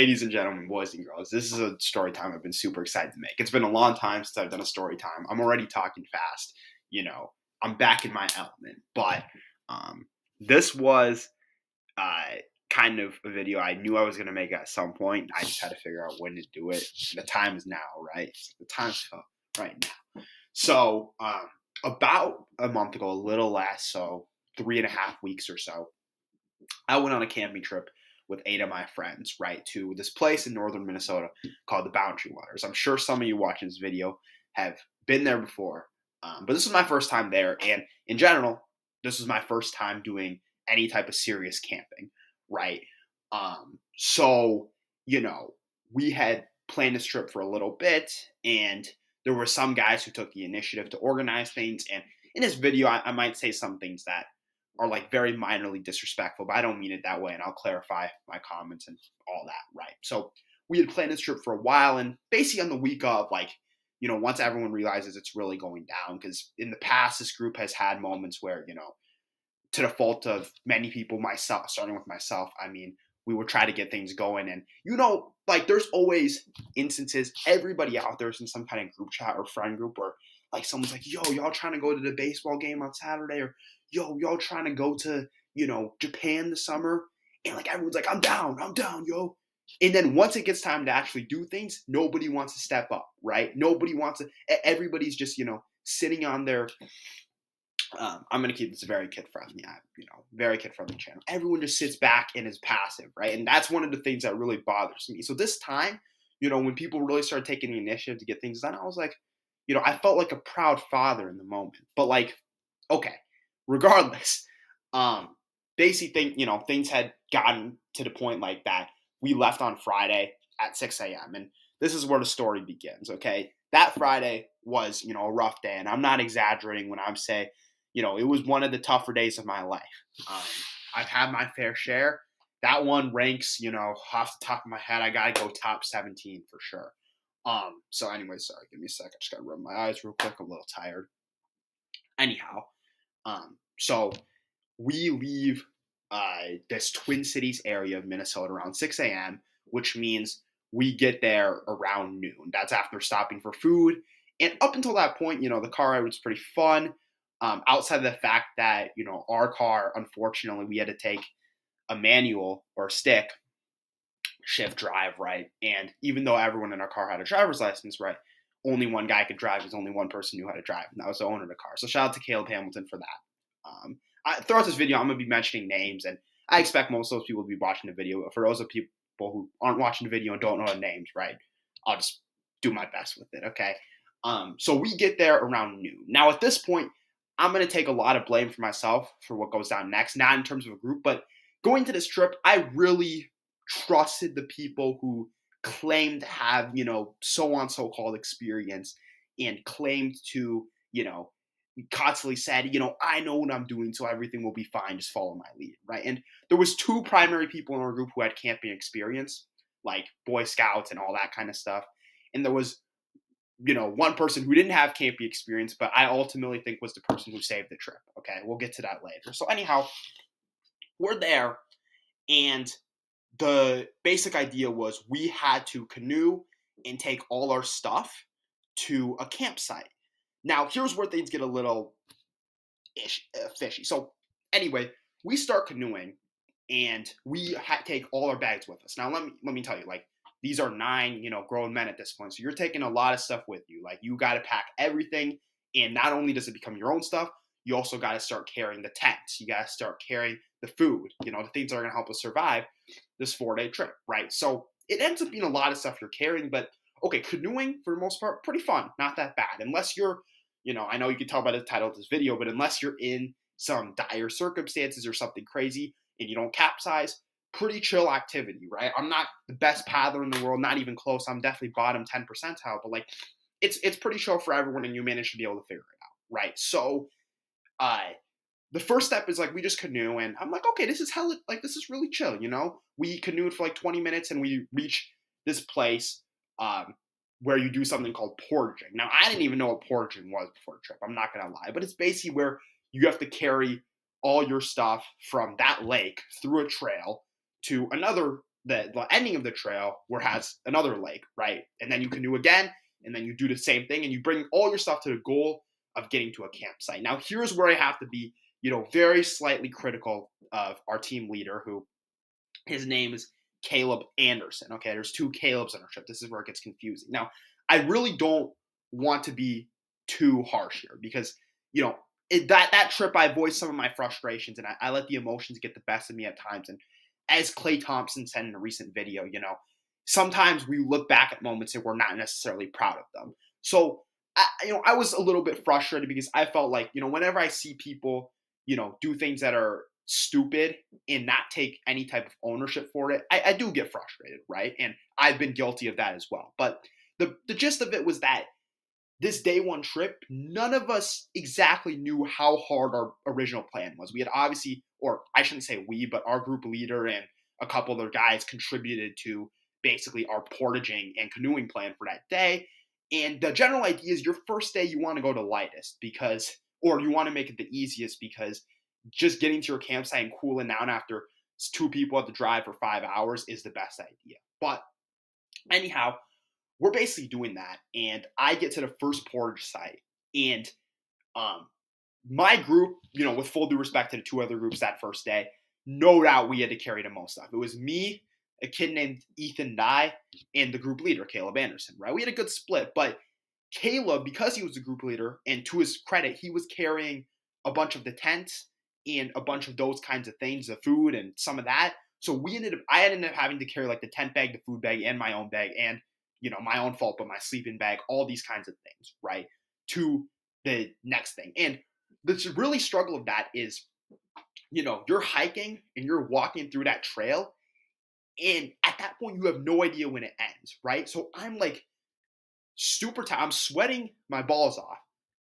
ladies and gentlemen, boys and girls, this is a story time I've been super excited to make. It's been a long time since I've done a story time. I'm already talking fast. You know, I'm back in my element. But um, this was uh, kind of a video I knew I was going to make at some point. I just had to figure out when to do it. The time is now, right? The time's right now. So, um, about a month ago, a little less, so three and a half weeks or so, I went on a camping trip with eight of my friends, right, to this place in northern Minnesota called the Boundary Waters. I'm sure some of you watching this video have been there before, um, but this is my first time there. And in general, this was my first time doing any type of serious camping, right? Um, so, you know, we had planned this trip for a little bit, and there were some guys who took the initiative to organize things. And in this video, I, I might say some things that are like very minorly disrespectful, but I don't mean it that way, and I'll clarify my comments and all that, right? So we had planned this trip for a while, and basically on the week of, like, you know, once everyone realizes it's really going down, because in the past this group has had moments where, you know, to the fault of many people, myself, starting with myself, I mean, we would try to get things going, and you know, like, there's always instances. Everybody out there's in some kind of group chat or friend group where like someone's like, "Yo, y'all trying to go to the baseball game on Saturday?" or yo, y'all trying to go to, you know, Japan this summer? And like everyone's like, I'm down, I'm down, yo. And then once it gets time to actually do things, nobody wants to step up, right? Nobody wants to, everybody's just, you know, sitting on their, um, I'm going to keep this very kid friendly, you know, very kid friendly channel. Everyone just sits back and is passive, right? And that's one of the things that really bothers me. So this time, you know, when people really started taking the initiative to get things done, I was like, you know, I felt like a proud father in the moment. But like, okay, regardless, um, basically think you know things had gotten to the point like that. We left on Friday at 6 a.m. and this is where the story begins. Okay, that Friday was you know a rough day, and I'm not exaggerating when I'm say you know it was one of the tougher days of my life. Um, I've had my fair share. That one ranks, you know, off the top of my head, I gotta go top 17 for sure. Um, so anyway, sorry, give me a sec. I just gotta rub my eyes real quick. I'm a little tired. Anyhow, um, so we leave uh, this Twin Cities area of Minnesota around 6 a.m., which means we get there around noon. That's after stopping for food. And up until that point, you know, the car ride was pretty fun. Um, outside of the fact that, you know, our car, unfortunately, we had to take a manual or stick shift drive, right? And even though everyone in our car had a driver's license, right, only one guy could drive because only one person knew how to drive, and that was the owner of the car. So shout out to Caleb Hamilton for that. Um, I, throughout this video, I'm gonna be mentioning names, and I expect most of those people to be watching the video. But for those of people who aren't watching the video and don't know the names, right, I'll just do my best with it. Okay. Um, so we get there around noon. Now at this point, I'm gonna take a lot of blame for myself for what goes down next, not in terms of a group, but going to this trip, I really trusted the people who claimed to have, you know, so on so called experience and claimed to, you know, constantly said, you know, I know what I'm doing, so everything will be fine. Just follow my lead, right? And there was two primary people in our group who had camping experience, like Boy Scouts and all that kind of stuff. And there was, you know, one person who didn't have camping experience, but I ultimately think was the person who saved the trip. Okay, we'll get to that later. So anyhow, we're there, and the basic idea was we had to canoe and take all our stuff to a campsite. Now, here's where things get a little ish, uh, fishy. So, anyway, we start canoeing and we ha- take all our bags with us. Now, let me let me tell you, like these are nine, you know, grown men at this point. So you're taking a lot of stuff with you. Like you got to pack everything, and not only does it become your own stuff, you also got to start carrying the tents. You got to start carrying the food. You know, the things that are going to help us survive this four day trip, right? So it ends up being a lot of stuff you're carrying, but okay, canoeing for the most part, pretty fun, not that bad. Unless you're, you know, I know you can tell by the title of this video, but unless you're in some dire circumstances or something crazy and you don't capsize, pretty chill activity, right? I'm not the best paddler in the world, not even close. I'm definitely bottom 10 percentile, but like it's it's pretty chill for everyone and you manage to be able to figure it out, right? So uh the first step is like we just canoe and i'm like okay this is hell like this is really chill you know we canoed for like 20 minutes and we reach this place um, where you do something called portaging now i didn't even know what portaging was before the trip i'm not gonna lie but it's basically where you have to carry all your stuff from that lake through a trail to another the, the ending of the trail where has another lake, right? And then you canoe again, and then you do the same thing, and you bring all your stuff to the goal of getting to a campsite. Now, here's where I have to be, you know, very slightly critical of our team leader, who his name is Caleb Anderson. Okay, there's two Calebs on our trip. This is where it gets confusing. Now, I really don't want to be too harsh here because you know it, that that trip I voiced some of my frustrations and I, I let the emotions get the best of me at times. And as Klay Thompson said in a recent video, you know, sometimes we look back at moments and we're not necessarily proud of them. So, I, you know, I was a little bit frustrated because I felt like, you know, whenever I see people, you know, do things that are stupid and not take any type of ownership for it, I, I do get frustrated, right? And I've been guilty of that as well. But the, the gist of it was that this day one trip, none of us exactly knew how hard our original plan was. We had obviously, or I shouldn't say we, but our group leader and a couple other guys contributed to basically our portaging and canoeing plan for that day. And the general idea is your first day, you want to go to lightest because, or you want to make it the easiest because just getting to your campsite and cooling down after two people have to drive for five hours is the best idea. But anyhow, we're basically doing that. And I get to the first portage site, and um, my group, you know, with full due respect to the two other groups that first day, no doubt we had to carry the most stuff. It was me, a kid named Ethan Dye, and the group leader, Caleb Anderson, right? We had a good split, but Caleb, because he was the group leader, and to his credit, he was carrying a bunch of the tents and a bunch of those kinds of things, the food and some of that. So we ended up, I ended up having to carry like the tent bag, the food bag, and my own bag, and you know, my own fault, but my sleeping bag, all these kinds of things, right? To the next thing. And the really struggle of that is, you know, you're hiking and you're walking through that trail. And at that point, you have no idea when it ends, right? So I'm like super tired. I'm sweating my balls off.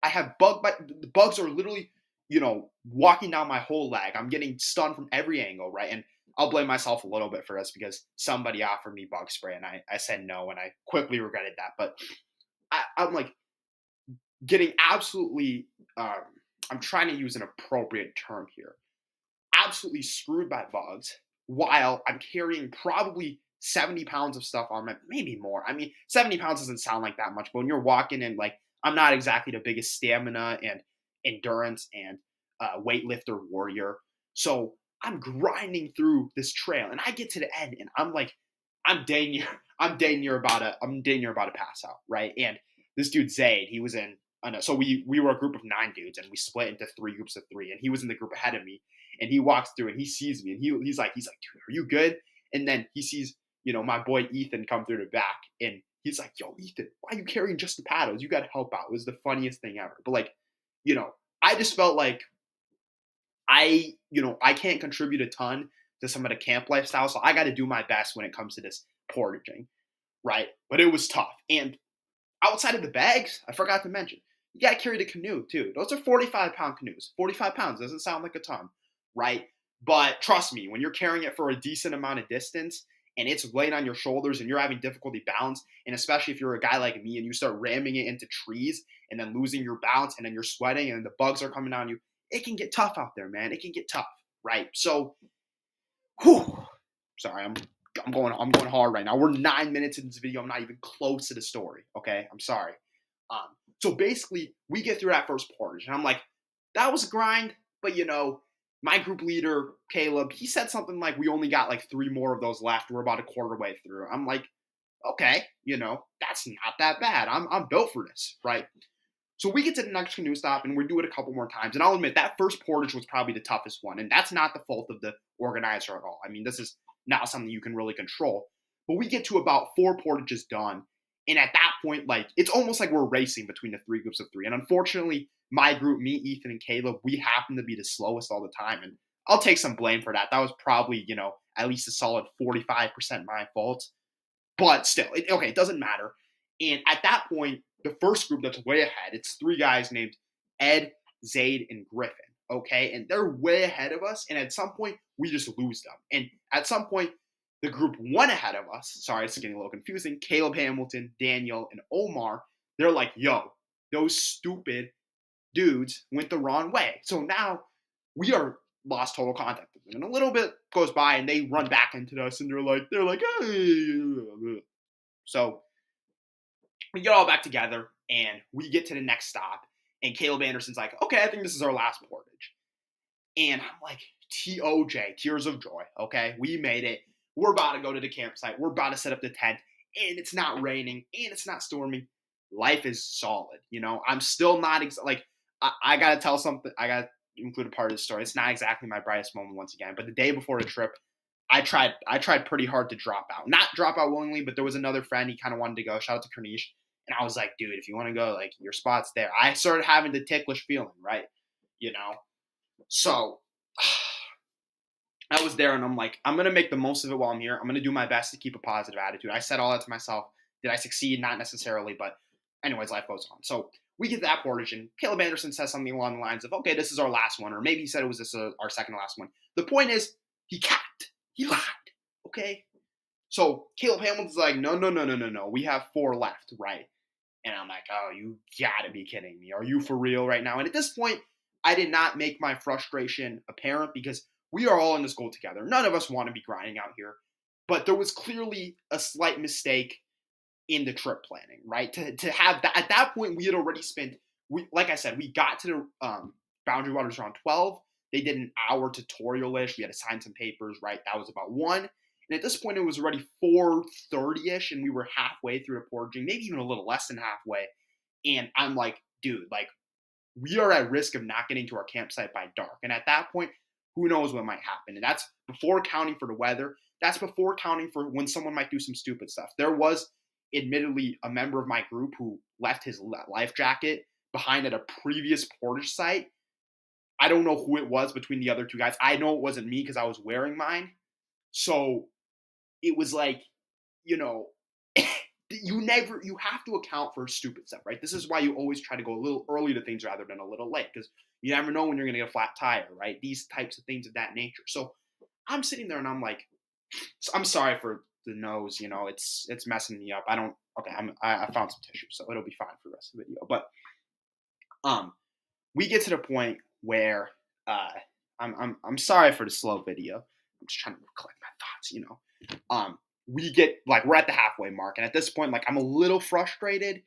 I have bug bite. The bugs are literally, you know, walking down my whole leg. I'm getting stunned from every angle, right? And I'll blame myself a little bit for this because somebody offered me bug spray and I, I said no and I quickly regretted that. But I, I'm like getting absolutely, um, I'm trying to use an appropriate term here, absolutely screwed by bugs while I'm carrying probably 70 pounds of stuff on my, maybe more. I mean, 70 pounds doesn't sound like that much, but when you're walking and like, I'm not exactly the biggest stamina and endurance and uh, weightlifter warrior. So I'm grinding through this trail and I get to the end and I'm like, I'm dang near, I'm dang near about a, I'm dang near about to pass out, right? And this dude Zaid, he was in, so we we were a group of nine dudes and we split into three groups of three and he was in the group ahead of me and he walks through and he sees me and he he's like he's like dude are you good and then he sees you know my boy Ethan come through the back and he's like yo Ethan why are you carrying just the paddles you got to help out it was the funniest thing ever but like you know I just felt like I, you know, I can't contribute a ton to some of the camp lifestyle, so I got to do my best when it comes to this portaging, right? But it was tough. And outside of the bags, I forgot to mention, you got to carry the canoe too. Those are 45 pound canoes. 45 pounds doesn't sound like a ton, right? But trust me, when you're carrying it for a decent amount of distance and it's weighing on your shoulders and you're having difficulty balance, and especially if you're a guy like me and you start ramming it into trees and then losing your balance and then you're sweating and the bugs are coming on you, it can get tough out there, man. It can get tough, right? So, whew, sorry, I'm I'm going I'm going hard right now. We're nine minutes into this video. I'm not even close to the story. Okay, I'm sorry. Um, so basically, we get through that first portage, and I'm like, that was a grind, but you know, my group leader Caleb, he said something like, we only got like three more of those left. We're about a quarter way through. I'm like, okay, you know, that's not that bad. I'm I'm built for this, right? So we get to the next canoe stop and we do it a couple more times. And I'll admit that first portage was probably the toughest one. And that's not the fault of the organizer at all. I mean, this is not something you can really control. But we get to about four portages done. And at that point, like it's almost like we're racing between the three groups of three. And unfortunately, my group, me, Ethan, and Caleb, we happen to be the slowest all the time. And I'll take some blame for that. That was probably, you know, at least a solid 45% my fault. But still, it, okay, it doesn't matter. And at that point, the first group that's way ahead, it's three guys named Ed, Zaid, and Griffin. Okay. And they're way ahead of us. And at some point, we just lose them. And at some point, the group one ahead of us, sorry, it's getting a little confusing, Caleb Hamilton, Daniel, and Omar, they're like, yo, those stupid dudes went the wrong way. So now we are lost total contact And a little bit goes by, and they run back into us, and they're like, they're like, hey. so we get all back together, and we get to the next stop, and Caleb Anderson's like, okay, I think this is our last portage, and I'm like, TOJ, tears of joy. Okay, we made it. We're about to go to the campsite. We're about to set up the tent, and it's not raining, and it's not storming. Life is solid. You know, I'm still not ex- like I, I gotta tell something. I gotta include a part of the story. It's not exactly my brightest moment once again, but the day before the trip, I tried I tried pretty hard to drop out. Not drop out willingly, but there was another friend he kind of wanted to go. Shout out to Kernish. And I was like, dude, if you want to go, like your spot's there. I started having the ticklish feeling, right? You know? So I was there and I'm like, I'm gonna make the most of it while I'm here. I'm gonna do my best to keep a positive attitude. I said all that to myself. Did I succeed? Not necessarily, but anyways, life goes on. So we get that portage, and Caleb Anderson says something along the lines of, okay, this is our last one, or maybe he said it was this uh, our second last one. The point is, he capped. He lied. Okay? So Caleb Hamilton's like, no, no, no, no, no, no. We have four left, right? And I'm like, oh, you gotta be kidding me. Are you for real right now? And at this point, I did not make my frustration apparent because we are all in this goal together. None of us want to be grinding out here. But there was clearly a slight mistake in the trip planning, right? To, to have that at that point, we had already spent. We like I said, we got to the um, Boundary Waters around twelve. They did an hour tutorial-ish. We had to sign some papers, right? That was about one. And at this point, it was already four thirty-ish, and we were halfway through the portaging, maybe even a little less than halfway. And I'm like, dude, like we are at risk of not getting to our campsite by dark. And at that point, who knows what might happen? And that's before accounting for the weather. That's before accounting for when someone might do some stupid stuff. There was admittedly a member of my group who left his life jacket behind at a previous portage site. I don't know who it was between the other two guys. I know it wasn't me because I was wearing mine. So it was like, you know, you never you have to account for stupid stuff, right? This is why you always try to go a little early to things rather than a little late because you never know when you're going to get a flat tire, right? These types of things of that nature. So I'm sitting there and I'm like, I'm sorry for the nose, you know, it's it's messing me up. I don't. Okay, I'm I, I found some tissue, so it'll be fine for the rest of the video. But um, we get to the point where uh, I'm I'm I'm sorry for the slow video. I'm just trying to collect my thoughts, you know. Um, we get like we're at the halfway mark, and at this point, like I'm a little frustrated,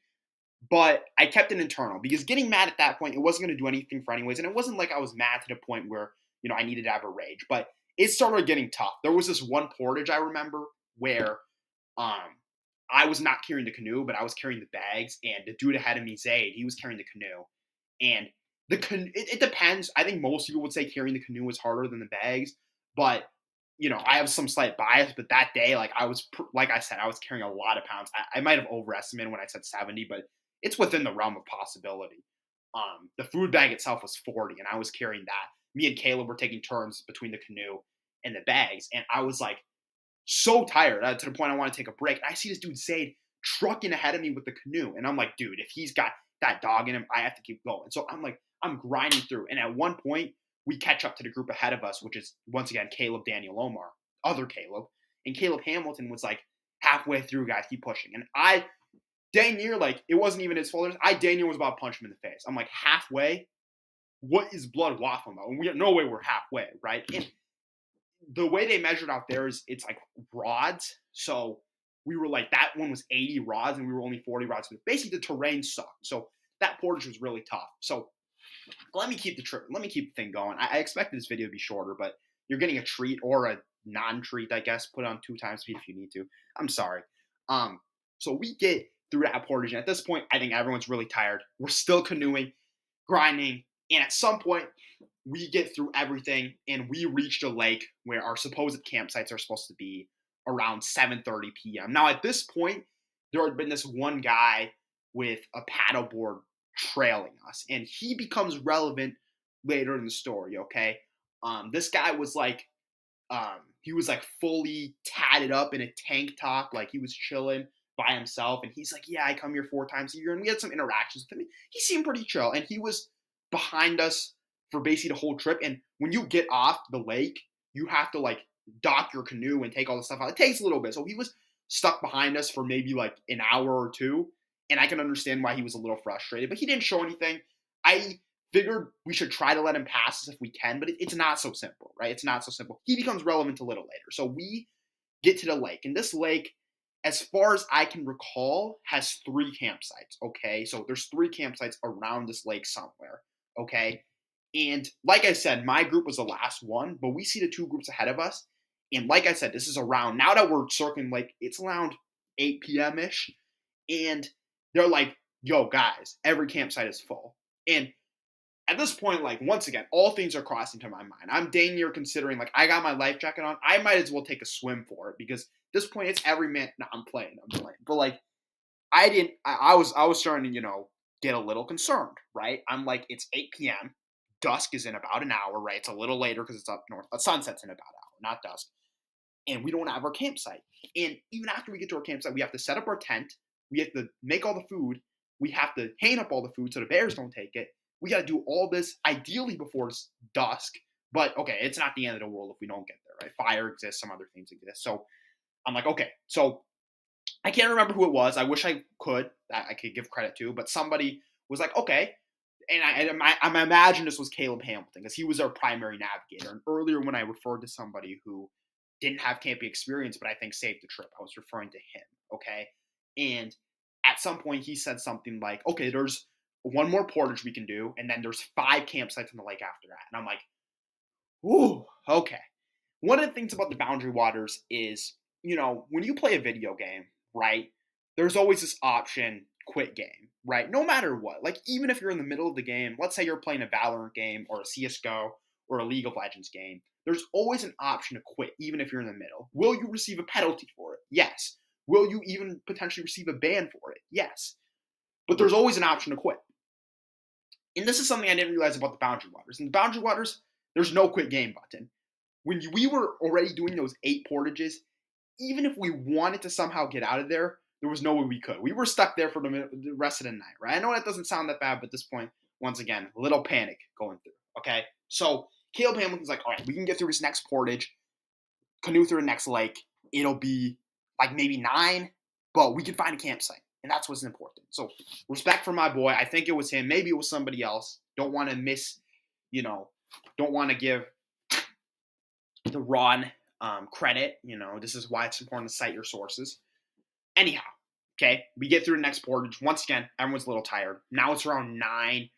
but I kept it internal because getting mad at that point, it wasn't going to do anything for anyways, and it wasn't like I was mad to the point where you know I needed to have a rage, but it started getting tough. There was this one portage I remember where um I was not carrying the canoe, but I was carrying the bags, and the dude ahead of me, Zaid, he was carrying the canoe, and the canoe. It, it, depends. I think most people would say carrying the canoe is harder than the bags, but you know I have some slight bias. But that day, like I was, like I said, I was carrying a lot of pounds. I, I might have overestimated when I said seventy, but it's within the realm of possibility. Um, the food bag itself was forty, and I was carrying that. Me and Caleb were taking turns between the canoe and the bags, and I was like so tired uh, to the point I want to take a break. And I see this dude Zaid trucking ahead of me with the canoe. And I'm like, dude, if he's got that dog in him, I have to keep going. So I'm like, I'm grinding through. And at one point, we catch up to the group ahead of us, which is once again Caleb Daniel Omar, other Caleb. And Caleb Hamilton was like halfway through, guys, keep pushing. And I, dang near, like, it wasn't even his fault. I, Daniel was about to punch him in the face. I'm like, halfway? What is blood waffling about? And we no way we're halfway, right? And the way they measured out there is it's like rods. So we were like that one was 80 rods and we were only 40 rods. Basically, the terrain sucked. So that portage was really tough. So let me keep the trip. Let me keep the thing going. I, I expected this video to be shorter, but you're getting a treat or a non-treat, I guess. Put on two times speed if you need to. I'm sorry. Um, so we get through that portage, and at this point, I think everyone's really tired. We're still canoeing, grinding, and at some point, we get through everything and we reach a lake where our supposed campsites are supposed to be around 7:30 p.m. Now at this point there had been this one guy with a paddleboard trailing us and he becomes relevant later in the story, okay? Um this guy was like um he was like fully tatted up in a tank top like he was chilling by himself and he's like, "Yeah, I come here four times a year." And we had some interactions with him. He seemed pretty chill and he was behind us for basically the whole trip. And when you get off the lake, you have to like dock your canoe and take all the stuff out. It takes a little bit. So he was stuck behind us for maybe like an hour or two. And I can understand why he was a little frustrated, but he didn't show anything. I figured we should try to let him pass if we can, but it, it's not so simple, right? It's not so simple. He becomes relevant a little later. So we get to the lake, and this lake, as far as I can recall, has three campsites. Okay, so there's three campsites around this lake somewhere. Okay, and like I said, my group was the last one, but we see the two groups ahead of us. And like I said, this is around now that we're circling like it's around 8 p.m. ish, and they're like, "Yo, guys, every campsite is full." And at this point, like once again, all things are crossing to my mind. I'm dang near considering like I got my life jacket on. I might as well take a swim for it because this point it's every man. No, I'm playing. I'm playing. But like, I didn't. I, I was. I was starting to you know get a little concerned. Right. I'm like, it's 8 p.m. Dusk is in about an hour. Right. It's a little later because it's up north. But sunset's in about an hour, not dusk. And we don't have our campsite. And even after we get to our campsite, we have to set up our tent. We have to make all the food. We have to hang up all the food so the bears don't take it we got to do all this ideally before dusk. But okay, it's not the end of the world if we don't get there, right? Fire exists, some other things exist. So I'm like, okay, so I can't remember who it was. I wish I could, I could give credit to, but somebody was like, okay. And I, I, I imagine this was Caleb Hamilton because he was our primary navigator. And earlier, when I referred to somebody who didn't have camping experience, but I think saved the trip, I was referring to him. Okay. And at some point, he said something like, okay, there's one more portage we can do, and then there's five campsites on the lake after that. And I'm like, ooh, okay. One of the things about the boundary waters is, you know, when you play a video game, right, there's always this option quit game, right? No matter what. Like, even if you're in the middle of the game, let's say you're playing a Valorant game or a CSGO or a League of Legends game, there's always an option to quit, even if you're in the middle. Will you receive a penalty for it? Yes. Will you even potentially receive a ban for it? Yes. But there's always an option to quit. And this is something I didn't realize about the Boundary Waters. In the Boundary Waters, there's no quit game button. When we were already doing those eight portages, even if we wanted to somehow get out of there, there was no way we could. We were stuck there for the rest of the night, right? I know that doesn't sound that bad, but at this point, once again, a little panic going through. Okay, so Caleb Hamilton's like, all right, we can get through this next portage, canoe through the next lake. It'll be like maybe nine, but we can find a campsite. And that's what's important. So respect for my boy. I think it was him. Maybe it was somebody else. Don't want to miss, you know, don't want to give the Ron um, credit. You know, this is why it's important to cite your sources. Anyhow, okay, we get through the next portage. Once again, everyone's a little tired. Now it's around nine.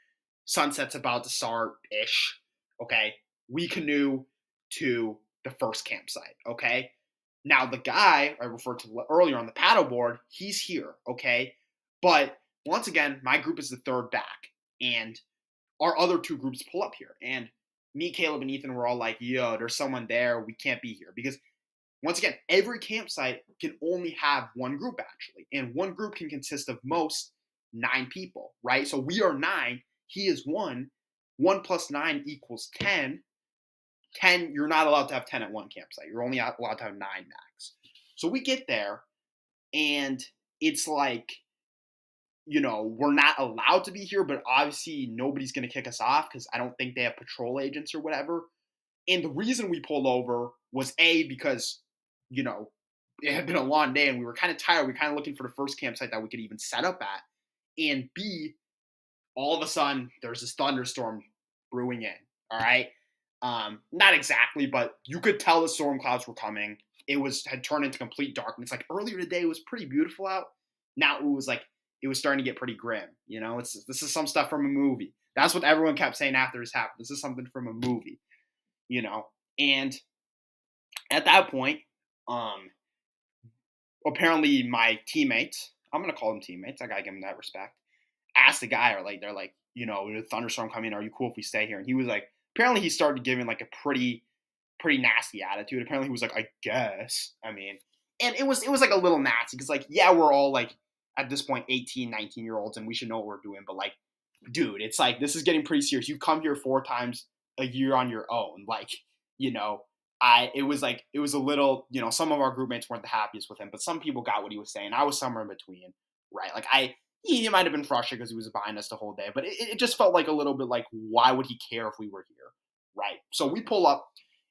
Sunset's about to start ish. Okay, we canoe to the first campsite. Okay, now, the guy I referred to earlier on the paddleboard, he's here, okay? But once again, my group is the third back, and our other two groups pull up here. And me, Caleb, and Ethan were all like, yo, there's someone there. We can't be here. Because once again, every campsite can only have one group actually. And one group can consist of most nine people, right? So we are nine. He is one. One plus nine equals 10. 10, you're not allowed to have 10 at one campsite. You're only allowed to have nine max. So we get there, and it's like, you know, we're not allowed to be here, but obviously nobody's going to kick us off because I don't think they have patrol agents or whatever. And the reason we pulled over was A, because, you know, it had been a long day and we were kind of tired. We were kind of looking for the first campsite that we could even set up at. And B, all of a sudden, there's this thunderstorm brewing in. All right. Um, not exactly, but you could tell the storm clouds were coming. It was had turned into complete darkness. Like earlier today, it was pretty beautiful out. Now it was like it was starting to get pretty grim. You know, it's this is some stuff from a movie. That's what everyone kept saying after this happened. This is something from a movie. You know, and at that point, um, apparently my teammates, I'm gonna call them teammates. I gotta give them that respect. Asked the guy, or like they're like, you know, a thunderstorm coming. Are you cool if we stay here? And he was like, apparently he started giving like a pretty pretty nasty attitude. Apparently he was like, I guess. I mean, and it was it was like a little nasty because like yeah, we're all like at this point 18, 19 year olds and we should know what we're doing, but like dude, it's like this is getting pretty serious. You come here four times a year on your own. Like, you know, I it was like it was a little, you know, some of our group mates weren't the happiest with him, but some people got what he was saying. I was somewhere in between, right? Like I he might have been frustrated because he was behind us the whole day, but it, it just felt like a little bit like, why would he care if we were here? Right. So we pull up,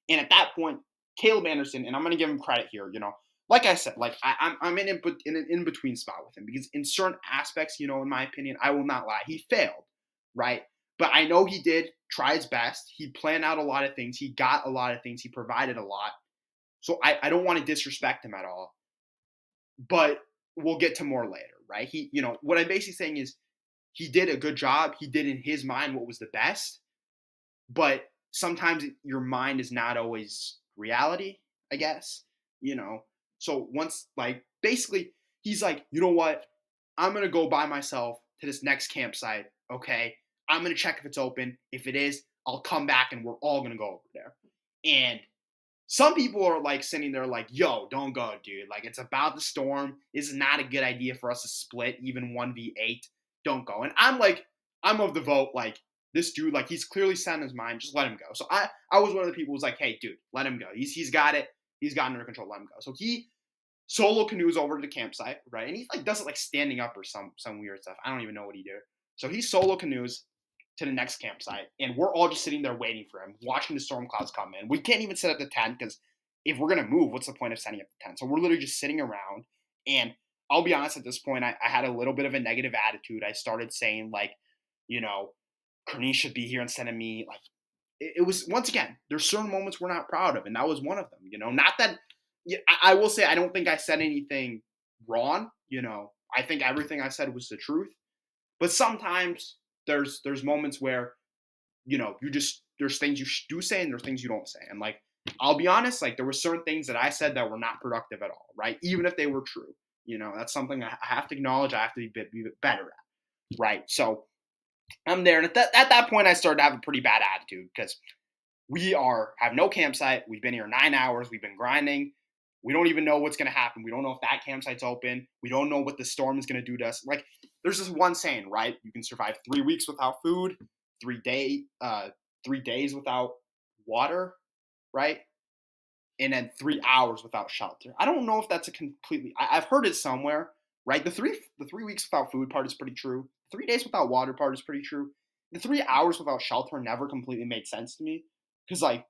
and at that point, Caleb Anderson, and I'm going to give him credit here, you know, like I said, like I, am I'm, I'm in, in an in between spot with him because in certain aspects, you know, in my opinion, I will not lie, he failed, right? But I know he did try his best. He planned out a lot of things. He got a lot of things. He provided a lot. So I, I don't want to disrespect him at all. But we'll get to more later, right? He, you know, what I'm basically saying is he did a good job. He did in his mind what was the best. But sometimes your mind is not always reality, I guess, you know. So once like basically he's like, "You know what? I'm going to go by myself to this next campsite, okay? I'm going to check if it's open. If it is, I'll come back and we're all going to go over there." And some people are like sitting there like, yo, don't go, dude. Like, it's about the storm. Is not a good idea for us to split even 1v8. Don't go. And I'm like, I'm of the vote, like, this dude, like, he's clearly set in his mind. Just let him go. So I, I was one of the people who was like, hey, dude, let him go. He's, he's got it. He's got it under control. Let him go. So he solo canoes over to the campsite, right? And he like does it like standing up or some some weird stuff. I don't even know what he did. So he solo canoes to the next campsite, and we're all just sitting there waiting for him, watching the storm clouds come in. We can't even set up the tent because if we're gonna move, what's the point of setting up the tent? So we're literally just sitting around. And I'll be honest, at this point, I, I had a little bit of a negative attitude. I started saying like, you know, Kernie should be here instead of me. Like, it, it, was once again, there's certain moments we're not proud of, and that was one of them. You know, not that. I, I will say I don't think I said anything wrong. You know, I think everything I said was the truth. But sometimes there's there's moments where you know you just there's things you do say and there's things you don't say and like i'll be honest like there were certain things that i said that were not productive at all right even if they were true you know that's something i have to acknowledge i have to be, be better at right so i'm there and at that, at that point i started to have a pretty bad attitude because we are have no campsite we've been here nine hours we've been grinding we don't even know what's going to happen we don't know if that campsite's open we don't know what the storm is going to do to us like there's this one saying, right? You can survive three weeks without food, three day, uh, three days without water, right? And then three hours without shelter. I don't know if that's a completely. I, have heard it somewhere, right? The three the three weeks without food part is pretty true. Three days without water part is pretty true. The three hours without shelter never completely made sense to me because like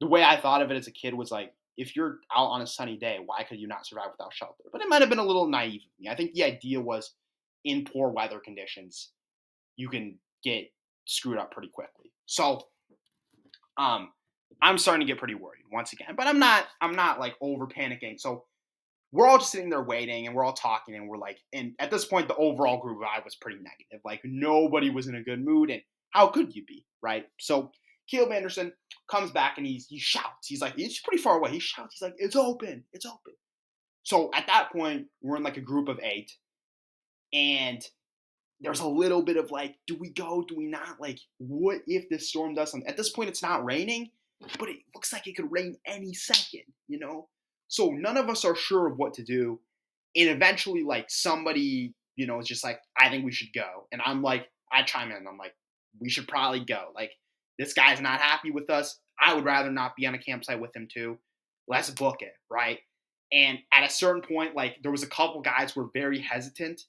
the way I thought of it as a kid was like if you're out on a sunny day, why could you not survive without shelter? But it might have been a little naive of me. I think the idea was in poor weather conditions, you can get screwed up pretty quickly. So, um, I'm starting to get pretty worried once again, but I'm not. I'm not like over panicking. So we're all just sitting there waiting, and we're all talking, and we're like, and at this point, the overall group vibe was pretty negative. Like nobody was in a good mood, and how could you be, right? So Caleb Anderson comes back and he's he shouts. He's like, he's pretty far away. He shouts. He's like, it's open. It's open. So at that point, we're in like a group of eight, and there's a little bit of like, do we go? Do we not? Like, what if this storm does something? At this point, it's not raining, but it looks like it could rain any second, you know? So none of us are sure of what to do. And eventually, like, somebody, you know, is just like, I think we should go. And I'm like, I chime in. I'm like, we should probably go. Like, this guy's not happy with us. I would rather not be on a campsite with him, too. Let's book it, right? And at a certain point, like, there was a couple guys who were very hesitant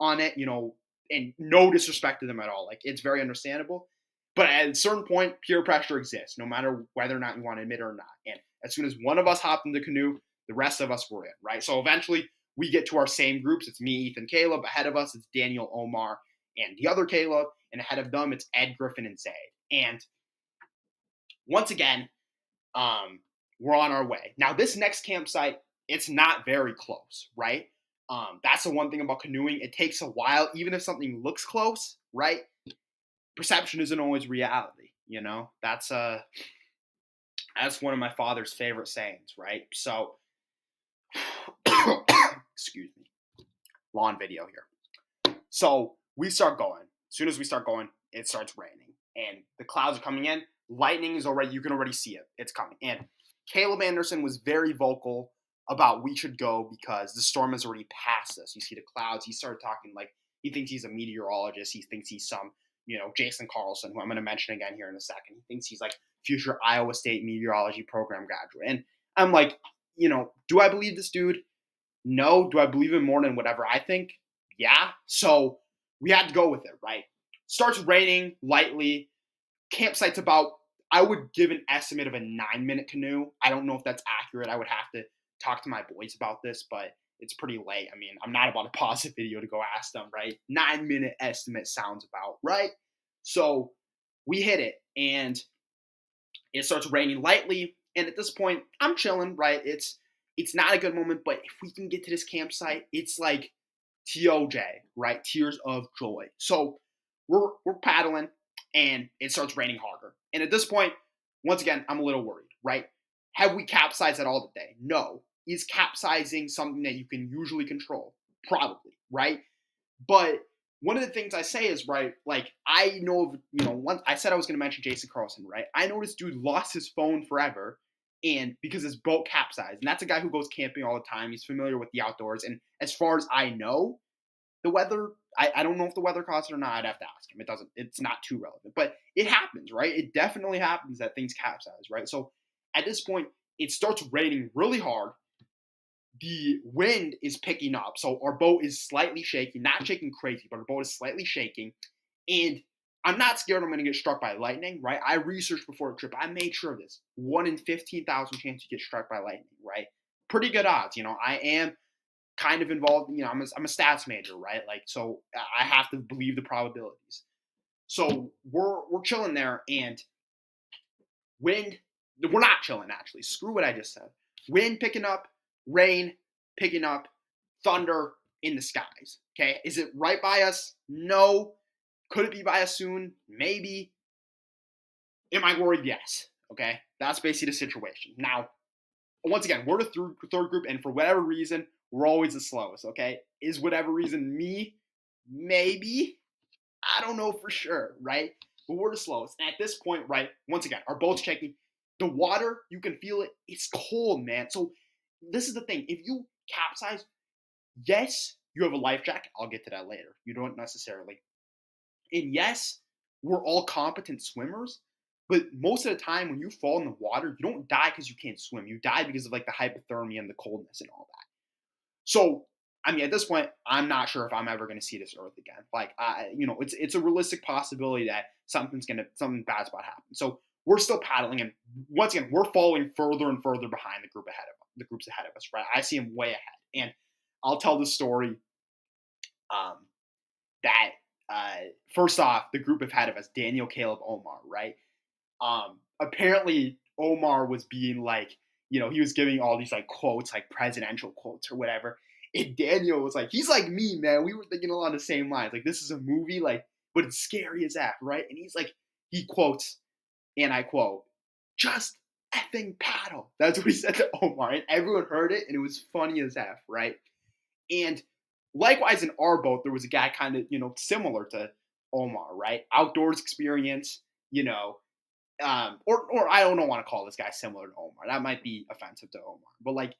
on it, you know, and no disrespect to them at all. Like it's very understandable. But at a certain point, peer pressure exists, no matter whether or not you want to admit it or not. And as soon as one of us hopped in the canoe, the rest of us were in, right? So eventually we get to our same groups. It's me, Ethan, Caleb. Ahead of us, it's Daniel, Omar, and the other Caleb. And ahead of them, it's Ed, Griffin, and Zaid. And once again, um, we're on our way. Now, this next campsite, it's not very close, right? Um, that's the one thing about canoeing. It takes a while, even if something looks close, right? Perception isn't always reality. You know, that's uh that's one of my father's favorite sayings, right? So, excuse me, lawn video here. So we start going. As soon as we start going, it starts raining, and the clouds are coming in. Lightning is already you can already see it. It's coming. And Caleb Anderson was very vocal about we should go because the storm has already passed us. You see the clouds. He started talking like he thinks he's a meteorologist. He thinks he's some, you know, Jason Carlson, who I'm going to mention again here in a second. He thinks he's like future Iowa State meteorology program graduate. And I'm like, you know, do I believe this dude? No. Do I believe him more than whatever I think? Yeah. So we had to go with it, right? Starts raining lightly. Campsite's about, I would give an estimate of a nine minute canoe. I don't know if that's accurate. I would have to talk to my boys about this, but it's pretty late. I mean, I'm not about to pause the video to go ask them, right? Nine minute estimate sounds about right. So we hit it and it starts raining lightly. And at this point, I'm chilling, right? It's it's not a good moment, but if we can get to this campsite, it's like TOJ, right? Tears of joy. So we're we're paddling and it starts raining harder. And at this point, once again, I'm a little worried, right? Have we capsized at all today? No. Is capsizing something that you can usually control? Probably, right? But one of the things I say is right, like I know of, you know, once I said I was going to mention Jason Carlson, right? I this dude lost his phone forever, and because his boat capsized, and that's a guy who goes camping all the time. He's familiar with the outdoors, and as far as I know, the weather. I, I don't know if the weather caused it or not. I'd have to ask him. It doesn't. It's not too relevant, but it happens, right? It definitely happens that things capsize, right? So at this point, it starts raining really hard the wind is picking up. So our boat is slightly shaking, not shaking crazy, but our boat is slightly shaking. And I'm not scared I'm going to get struck by lightning, right? I researched before the trip. I made sure of this. One in 15,000 chance you get struck by lightning, right? Pretty good odds. You know, I am kind of involved. You know, I'm a, I'm a stats major, right? Like, so I have to believe the probabilities. So we're we're chilling there, and wind. We're not chilling actually. Screw what I just said. Wind picking up, rain picking up, thunder in the skies. Okay, is it right by us? No. Could it be by us soon? Maybe. Am I worried? Yes. Okay, that's basically the situation. Now, once again, we're the third, third group, and for whatever reason, we're always the slowest. Okay, is whatever reason me? Maybe. I don't know for sure, right? But we're the slowest. And at this point, right, once again, our boat's checking. The water, you can feel it. It's cold, man. So this is the thing. If you capsize, yes, you have a life jacket. I'll get to that later. You don't necessarily. And yes, we're all competent swimmers, but most of the time when you fall in the water, you don't die because you can't swim. You die because of like the hypothermia and the coldness and all that. So, I mean, at this point, I'm not sure if I'm ever going to see this Earth again. Like, I, you know, it's it's a realistic possibility that something's gonna something bad's about to happen. So we're still paddling, and once again, we're falling further and further behind the group ahead of the groups ahead of us, right? I see them way ahead. And I'll tell the story um, that uh, first off, the group ahead of us, Daniel, Caleb, Omar, right? Um, apparently, Omar was being like, you know, he was giving all these like quotes, like presidential quotes or whatever. And Daniel was like, he's like me, man. We were thinking along the same lines. Like, this is a movie, like, but it's scary as F, right? And he's like, he quotes, and I quote, just effing paddle. That's what he said to Omar. And everyone heard it, and it was funny as F, right? And likewise in our boat, there was a guy kind of, you know, similar to Omar, right? Outdoors experience, you know, um, or or I don't want to call this guy similar to Omar. That might be offensive to Omar. But like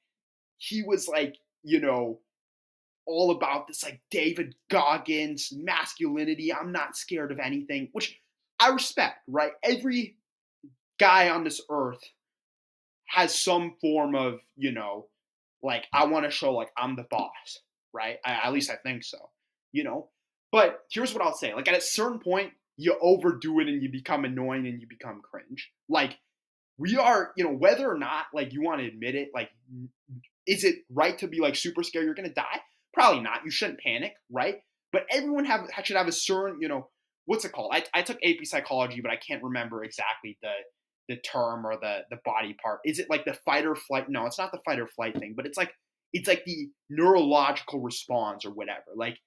he was like, you know, all about this like David Goggins masculinity. I'm not scared of anything, which I respect, right? Every guy on this earth has some form of, you know, like I want to show like I'm the boss, right? I, at least I think so, you know. But here's what I'll say: like at a certain point, you overdo it and you become annoying and you become cringe. Like we are, you know, whether or not like you want to admit it, like is it right to be like super scared you're gonna die? Probably not. You shouldn't panic, right? But everyone have should have a certain, you know, what's it called? I, I took AP psychology, but I can't remember exactly the the term or the the body part? Is it like the fight or flight? No, it's not the fight or flight thing, but it's like it's like the neurological response or whatever. Like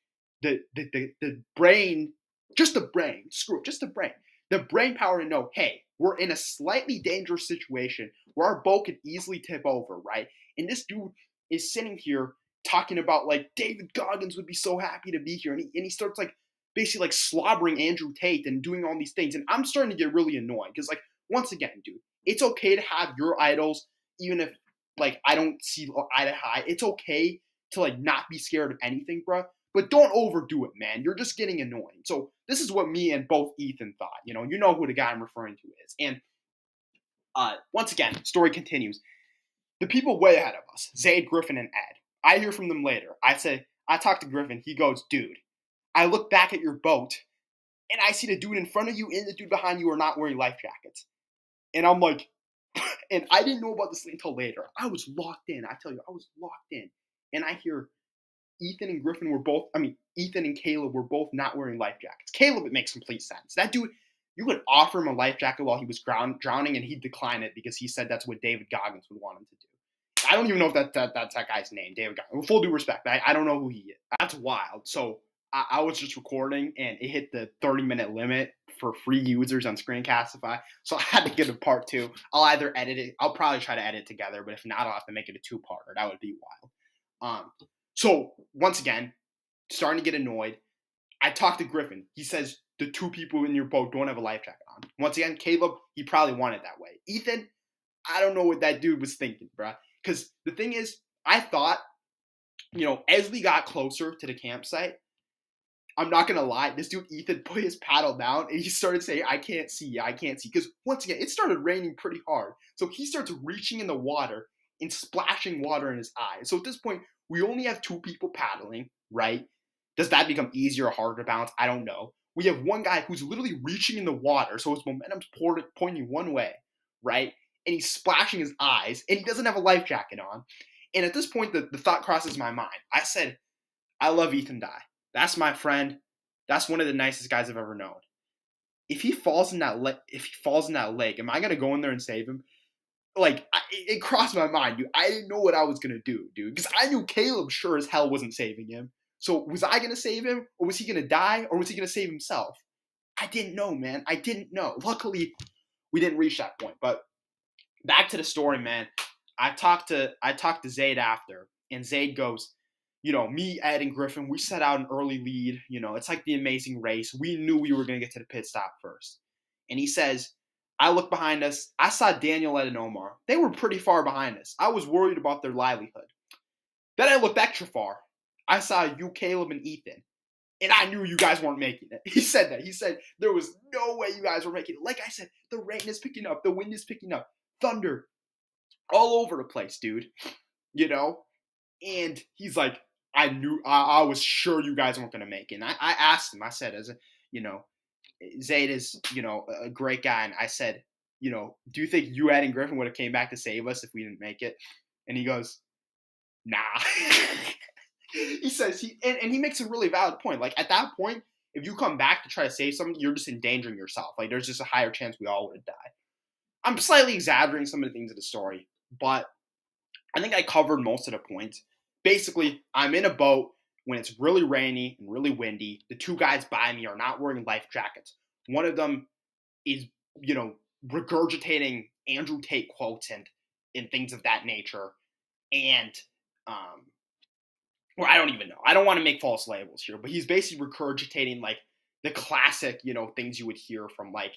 the the the, the brain, just the brain, screw it, just the brain. The brain power to know, hey, we're in a slightly dangerous situation where our boat could easily tip over, right? And this dude is sitting here talking about like David Goggins would be so happy to be here, and he, and he starts like basically like slobbering Andrew Tate and doing all these things, and I'm starting to get really annoyed because like once again, dude, it's okay to have your idols, even if like I don't see eye to eye. It's okay to like not be scared of anything, bro. But don't overdo it, man. You're just getting annoying. So this is what me and both Ethan thought. You know, you know who the guy I'm referring to is. And uh, once again, story continues. The people way ahead of us, Zaid, Griffin, and Ed. I hear from them later. I say, I talk to Griffin. He goes, dude, I look back at your boat and I see the dude in front of you and the dude behind you are not wearing life jackets. And I'm like, and I didn't know about this until later. I was locked in. I tell you, I was locked in. And I hear Ethan and Griffin were both, I mean, Ethan and Caleb were both not wearing life jackets. Caleb, it makes complete sense. That dude, you could offer him a life jacket while he was drown- drowning and he'd decline it because he said that's what David Goggins would want him to do. I don't even know if that, that that's that guy's name, David Goggins. With full due respect, I, I don't know who he is. That's wild. So I, I was just recording and it hit the 30 minute limit for free users on Screencastify. So I had to get a part two. I'll either edit it, I'll probably try to edit it together, but if not, I'll have to make it a two parter. That would be wild. Um, so once again, starting to get annoyed. I talked to Griffin. He says the two people in your boat don't have a life jacket on. Once again, Caleb, he probably wanted that way. Ethan, I don't know what that dude was thinking, bruh. Because the thing is, I thought, you know, as we got closer to the campsite, I'm not gonna lie, this dude Ethan put his paddle down and he started saying, I can't see, I can't see. Because once again, it started raining pretty hard. So he starts reaching in the water and splashing water in his eyes. So at this point, we only have two people paddling, right? Does that become easier or harder to balance? I don't know. We have one guy who's literally reaching in the water, so his momentum's pointing one way, right? And he's splashing his eyes, and he doesn't have a life jacket on. And at this point, the, the thought crosses my mind. I said, I love Ethan Dye. That's my friend. That's one of the nicest guys I've ever known. If he falls in that le- if he falls in that lake, am I gonna go in there and save him? Like I, it crossed my mind, dude. I didn't know what I was gonna do, dude, because I knew Caleb sure as hell wasn't saving him. So was I gonna save him, or was he gonna die, or was he gonna save himself? I didn't know, man. I didn't know. Luckily, we didn't reach that point. But back to the story, man. I talked to I talked to Zaid after, and Zaid goes, you know, me, Ed, and Griffin, we set out an early lead. You know, it's like the amazing race. We knew we were going to get to the pit stop first. And he says, I look behind us. I saw Daniel, Ed, and Omar. They were pretty far behind us. I was worried about their livelihood. Then I looked extra far. I saw you, Caleb, and Ethan. And I knew you guys weren't making it. He said that. He said there was no way you guys were making it. Like I said, the rain is picking up, the wind is picking up, thunder all over the place, dude. You know? And he's like, I knew I, I was sure you guys weren't gonna make it. And I, I asked him, I said, as a you know, Zaid is, you know, a great guy, and I said, you know, do you think you Ed and Griffin would have came back to save us if we didn't make it? And he goes, Nah. he says he and, and he makes a really valid point. Like at that point, if you come back to try to save something, you're just endangering yourself. Like there's just a higher chance we all would have died. I'm slightly exaggerating some of the things of the story, but I think I covered most of the points basically, I'm in a boat when it's really rainy and really windy. The two guys by me are not wearing life jackets. One of them is, you know, regurgitating Andrew Tate quotes and and things of that nature. And um or I don't even know. I don't want to make false labels here, but he's basically regurgitating like the classic, you know, things you would hear from like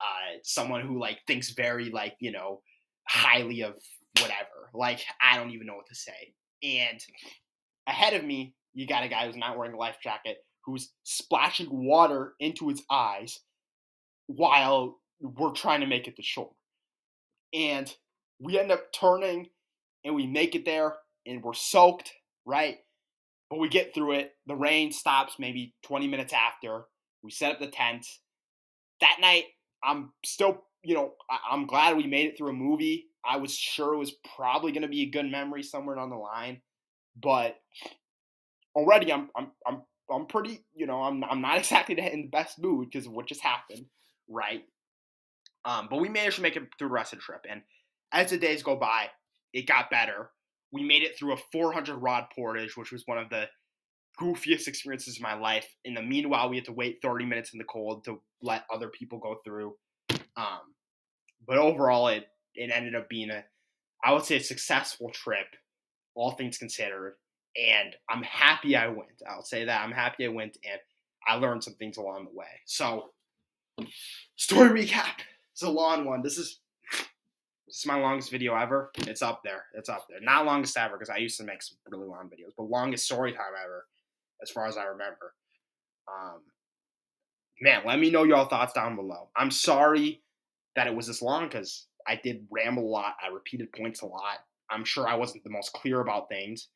uh someone who like thinks very like, you know, highly of whatever. Like I don't even know what to say. And ahead of me, you got a guy who's not wearing a life jacket who's splashing water into his eyes while we're trying to make it to shore. And we end up turning and we make it there and we're soaked, right? But we get through it. The rain stops maybe 20 minutes after. We set up the tent. That night, I'm still, you know, I'm glad we made it through a movie. I was sure it was probably going to be a good memory somewhere down the line, but already I'm I'm I'm I'm pretty, you know, I'm I'm not exactly in the best mood because of what just happened, right? Um, but we managed to make it through the rest of the trip, and as the days go by, it got better. We made it through a 400 rod portage, which was one of the goofiest experiences of my life. In the meanwhile, we had to wait 30 minutes in the cold to let other people go through. Um, but overall, it it ended up being a, I would say, a successful trip, all things considered. And I'm happy I went. I'll say that I'm happy I went, and I learned some things along the way. So, story recap. It's a long one. This is this is my longest video ever. It's up there. It's up there. Not longest ever because I used to make some really long videos, but longest story time ever, as far as I remember. Um, man, let me know y'all thoughts down below. I'm sorry that it was this long because I did ramble a lot. I repeated points a lot. I'm sure I wasn't the most clear about things.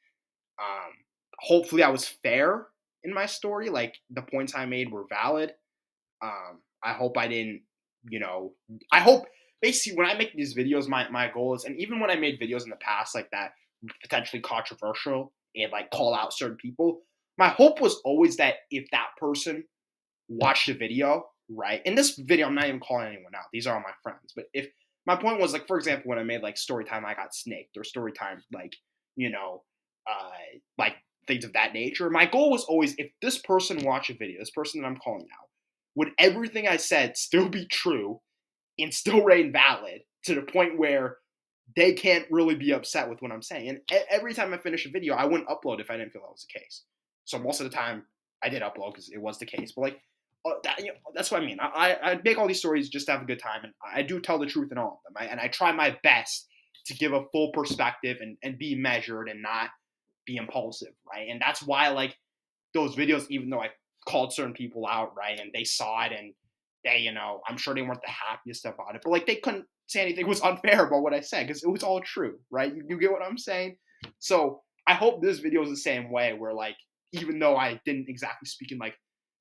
Um, hopefully, I was fair in my story. Like the points I made were valid. Um, I hope I didn't, you know, I hope basically when I make these videos, my, my goal is, and even when I made videos in the past like that, potentially controversial and like call out certain people, my hope was always that if that person watched a video, right? In this video, I'm not even calling anyone out. These are all my friends. But if my point was like, for example, when I made like story time, I got snaked or story time, like you know, uh, like things of that nature. My goal was always if this person watched a video, this person that I'm calling out, would everything I said still be true and still remain valid to the point where they can't really be upset with what I'm saying. And every time I finish a video, I wouldn't upload if I didn't feel that was the case. So most of the time, I did upload because it was the case. But like, Oh, that, you know, that's what I mean. I, I make all these stories just to have a good time, and I do tell the truth in all of them. I, and I try my best to give a full perspective and, and be measured and not be impulsive, right? And that's why like those videos, even though I called certain people out, right, and they saw it and they, you know, I'm sure they weren't the happiest about it, but like they couldn't say anything was unfair about what I said because it was all true, right? You, you get what I'm saying? So I hope this video is the same way, where like even though I didn't exactly speak in like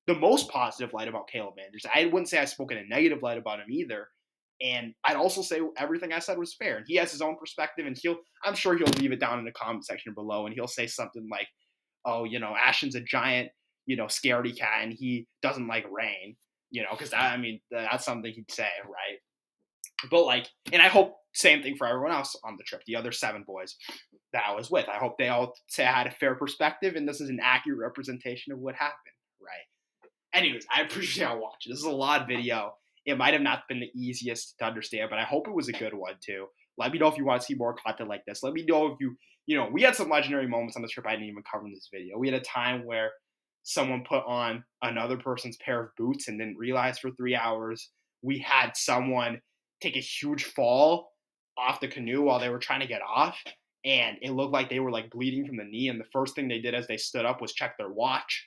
the most positive light about Caleb Andrews, I wouldn't say I spoke in a negative light about him either. And I'd also say everything I said was fair. And he has his own perspective, and he'll I'm sure he'll leave it down in the comment section below, and he'll say something like, "Oh, you know, Ashton's a giant, you know, scaredy cat, and he doesn't like rain." You know, because I mean that's something he'd say, right? But like, and I hope same thing for everyone else on the trip, the other seven boys that I was with. I hope they all say I had a fair perspective and this is an accurate representation of what happened, right? Anyways, I appreciate y'all watching. This is a lot of video. It might have not been the easiest to understand, but I hope it was a good one too. Let me know if you want to see more content like this. Let me know if you, you know, we had some legendary moments on this trip I didn't even cover in this video. We had a time where someone put on another person's pair of boots and didn't realize for three hours. We had someone take a huge fall off the canoe while they were trying to get off and it looked like they were like bleeding from the knee and the first thing they did as they stood up was check their watch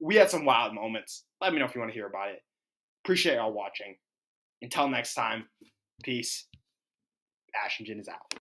we had some wild moments. Let me know if you want to hear about it. Appreciate y'all watching. Until next time peace. Ashton Jin is out